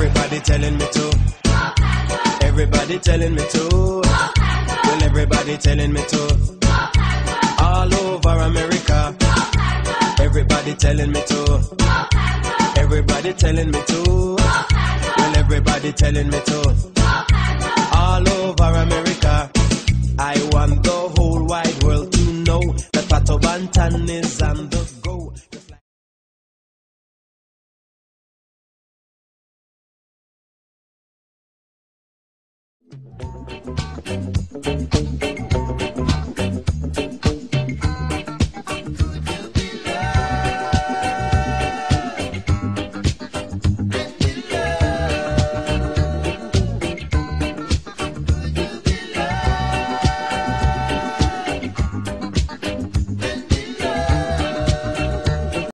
Everybody telling me to. Everybody telling me to. Well, everybody telling me to. All over America. Everybody telling me to. Everybody telling me to. Well, everybody telling me to. All over America. I want the whole wide world to know that Patobantan is on the